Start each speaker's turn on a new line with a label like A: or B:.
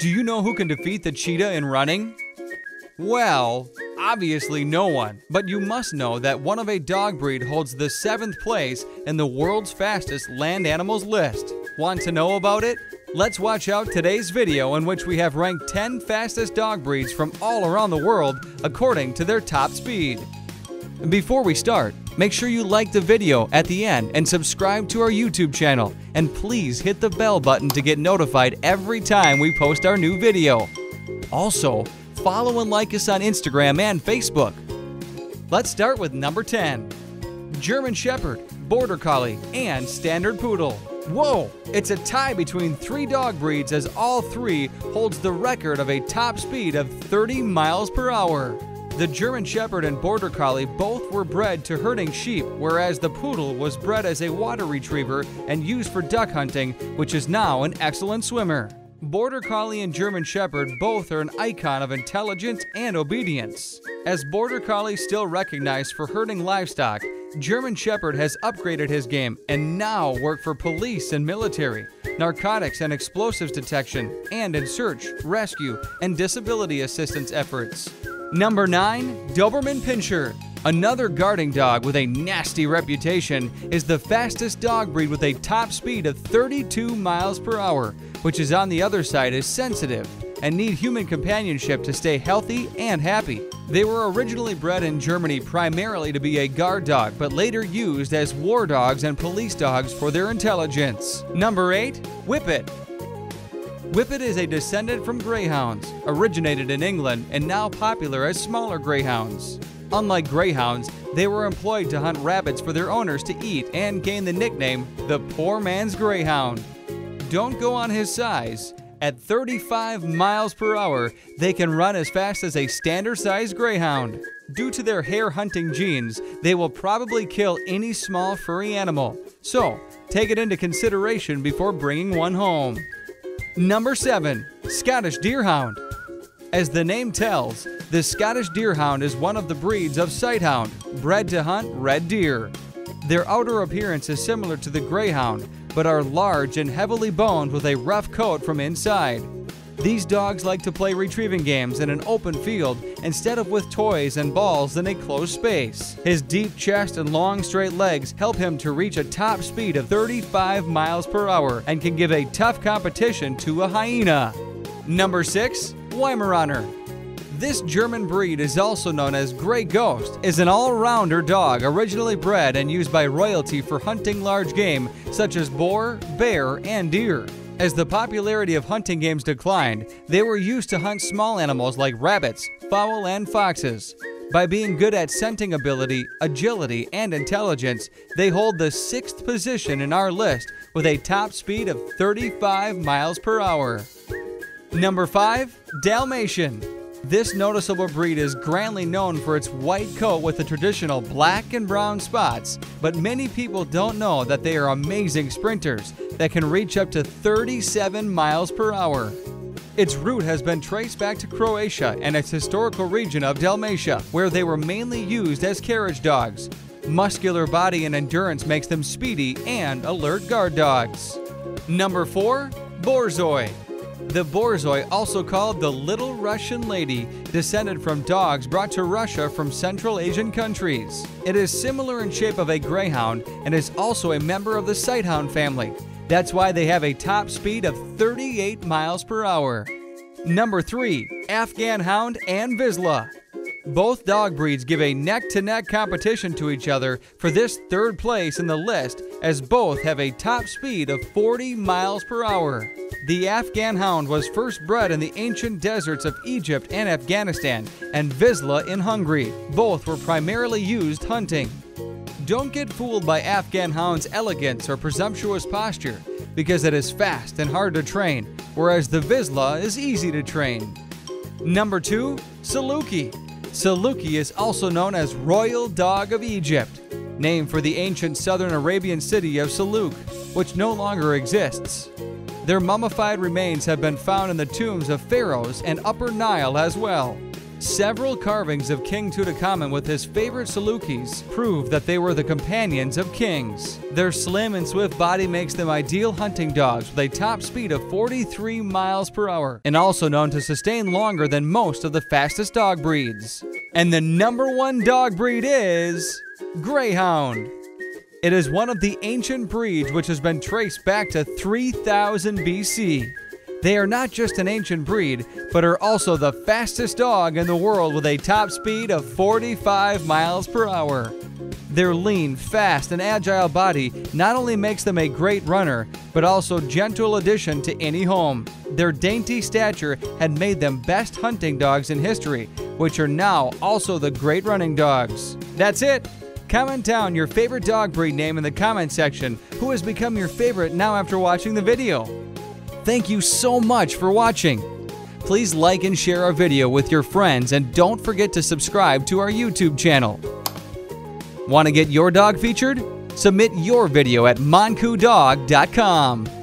A: Do you know who can defeat the cheetah in running? Well, obviously no one, but you must know that one of a dog breed holds the seventh place in the world's fastest land animals list. Want to know about it? Let's watch out today's video in which we have ranked 10 fastest dog breeds from all around the world according to their top speed. Before we start, make sure you like the video at the end and subscribe to our YouTube channel. And please hit the bell button to get notified every time we post our new video. Also, follow and like us on Instagram and Facebook. Let's start with number 10 German Shepherd, Border Collie, and Standard Poodle. Whoa! It's a tie between three dog breeds as all three holds the record of a top speed of 30 miles per hour. The German Shepherd and Border Collie both were bred to herding sheep, whereas the Poodle was bred as a water retriever and used for duck hunting, which is now an excellent swimmer. Border Collie and German Shepherd both are an icon of intelligence and obedience. As Border Collie still recognized for herding livestock, German Shepherd has upgraded his game and now work for police and military, narcotics and explosives detection, and in search, rescue, and disability assistance efforts. Number 9. Doberman Pinscher. Another guarding dog with a nasty reputation is the fastest dog breed with a top speed of 32 miles per hour, which is on the other side is sensitive and need human companionship to stay healthy and happy. They were originally bred in Germany primarily to be a guard dog, but later used as war dogs and police dogs for their intelligence. Number 8. Whippet. Whippet is a descendant from greyhounds, originated in England and now popular as smaller greyhounds. Unlike greyhounds, they were employed to hunt rabbits for their owners to eat and gained the nickname the poor man's greyhound. Don't go on his size. At 35 miles per hour, they can run as fast as a standard sized greyhound. Due to their hare hunting genes, they will probably kill any small furry animal. So, take it into consideration before bringing one home. Number 7. Scottish Deerhound. As the name tells, the Scottish Deerhound is one of the breeds of sighthound, bred to hunt red deer. Their outer appearance is similar to the Greyhound, but are large and heavily boned with a rough coat from inside. These dogs like to play retrieving games in an open field instead of with toys and balls in a closed space. His deep chest and long straight legs help him to reach a top speed of 35 miles per hour and can give a tough competition to a hyena. Number 6. Weimaraner. This German breed is also known as Grey Ghost, is an all-rounder dog originally bred and used by royalty for hunting large game such as boar, bear, and deer. As the popularity of hunting games declined, they were used to hunt small animals like rabbits, fowl, and foxes. By being good at scenting ability, agility, and intelligence, they hold the sixth position in our list with a top speed of 35 miles per hour. Number 5. Dalmatian. This noticeable breed is grandly known for its white coat with the traditional black and brown spots, but many people don't know that they are amazing sprinters that can reach up to 37 miles per hour. Its route has been traced back to Croatia and its historical region of Dalmatia, where they were mainly used as carriage dogs. Muscular body and endurance makes them speedy and alert guard dogs. Number 4. Borzoi. The Borzoi, also called the Little Russian Lady, descended from dogs brought to Russia from Central Asian countries. It is similar in shape of a greyhound and is also a member of the sighthound family. That's why they have a top speed of 38 miles per hour. Number 3. Afghan Hound and Vizsla. Both dog breeds give a neck to neck competition to each other for this third place in the list, as both have a top speed of 40 miles per hour. The Afghan Hound was first bred in the ancient deserts of Egypt and Afghanistan, and Vizsla in Hungary. Both were primarily used hunting. Don't get fooled by Afghan Hound's elegance or presumptuous posture, because it is fast and hard to train, whereas the Vizsla is easy to train. Number 2. Saluki. Saluki is also known as Royal Dog of Egypt, named for the ancient southern Arabian city of Saluk, which no longer exists. Their mummified remains have been found in the tombs of pharaohs and Upper Nile as well. Several carvings of King Tutankhamun with his favorite Salukis prove that they were the companions of kings. Their slim and swift body makes them ideal hunting dogs with a top speed of 43 miles per hour and also known to sustain longer than most of the fastest dog breeds. And the number one dog breed is Greyhound. It is one of the ancient breeds which has been traced back to 3000 BC. They are not just an ancient breed, but are also the fastest dog in the world with a top speed of 45 miles per hour. Their lean, fast, and agile body not only makes them a great runner, but also gentle addition to any home. Their dainty stature had made them best hunting dogs in history, which are now also the great running dogs. That's it. Comment down your favorite dog breed name in the comment section. Who has become your favorite now after watching the video? Thank you so much for watching. Please like and share our video with your friends and don't forget to subscribe to our YouTube channel. Want to get your dog featured? Submit your video at monkoodog.com.